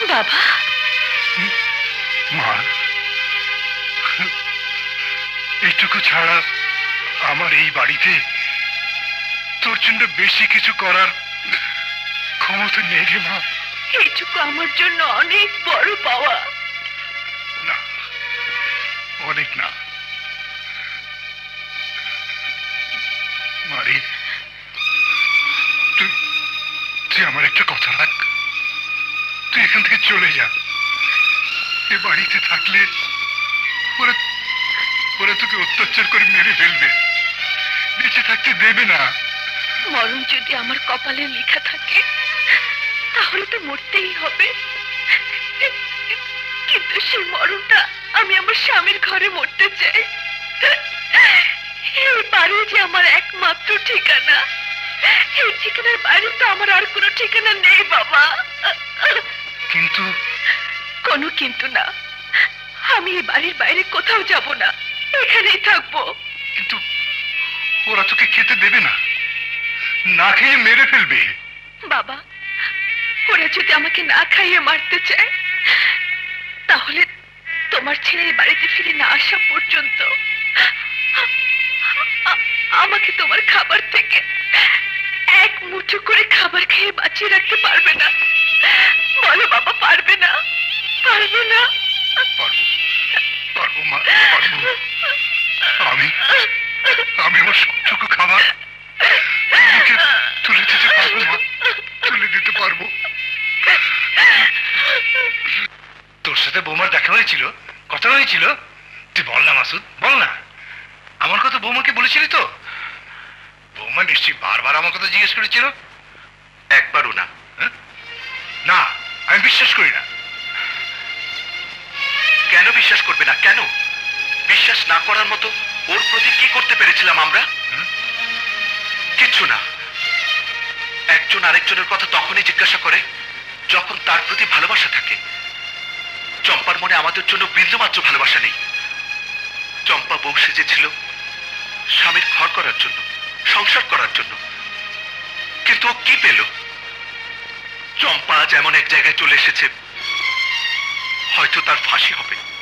বাবা। মা এইটুকু ছাড়া আমার এই বাড়িতে তোর জন্য বেশি কিছু করার ক্ষমতা নেই রে মা। এইটুকু আমার জন্য অনেক বড় পাওয়া। না অনেক না। মারি তুই তুই আমার একটা কথা রাখ। তুই এখান থেকে চলে যা। এ বাড়িতে থাকলে ওরা ওরা তোকে অত্যাচার করে মেরে ফেলবে। বেঁচে থাকতে দেবে না। মরণ যদি আমার কপালে লেখা থাকে, তাহলে তো মরতেই হবে। কিন্তু সেই মরণটা আমি আমার স্বামীর ঘরে মরতে চাই। এই বাড়ি যে আমার একমাত্র ঠিকানা, এই ঠিকানার বাইরে তো আমার আর কোনো ঠিকানা নেই, বাবা। কিন্তু কোনো কিন্তু না। আমি এই বাড়ির বাইরে কোথাও যাব না। এখানেই থাকব। কিন্তু ওরা তোকে খেতে দেবে না। না খেয়ে মেরে ফেলবে। বাবা ওরা যদি আমাকে না খাইয়ে মারতে চায় তাহলে তোমার ছেলে এই বাড়িতে ফিরে না আসা পর্যন্ত আমাকে তোমার খাবার থেকে এক মুঠো করে খাবার খেয়ে বাঁচিয়ে রাখতে পারবে না। বলো বাবা, পারবে না। পারবে না। পারব মা আমি আমি আমার সবটুকু খাবার তুলে দিতে পারব মা, তুলে দিতে পারব। তোর সাথে বৌমার দেখা হয়েছিল, কথা হয়েছিল। তুই বল না, মাসুদ, বল না। আমার কথা বৌমাকে বলেছিলি তো? বৌমা নিশ্চয়ই বারবার আমার কথা জিজ্ঞেস করেছিল। একবারও না হ্যাঁ? না, আমি বিশ্বাস করি না। কেন বিশ্বাস করবে না? কেন? বিশ্বাস না করার মতো ওর প্রতি কি করতে পেরেছিলাম আমরা? কিচ্ছু না। একজন আরেকজনের কথা তখনই জিজ্ঞাসা করে, যখন তার প্রতি ভালোবাসা থাকে। চম্পার মনে আমাদের জন্য বিন্দুমাত্র ভালোবাসা নেই। চম্পা বউ সেজেছিল স্বামীর ঘর করার জন্য, সংসার করার জন্য। কিন্তু ও কি পেল? চম্পা আজ এমন এক জায়গায় চলে এসেছে। হয়তো তার ফাঁসি হবে।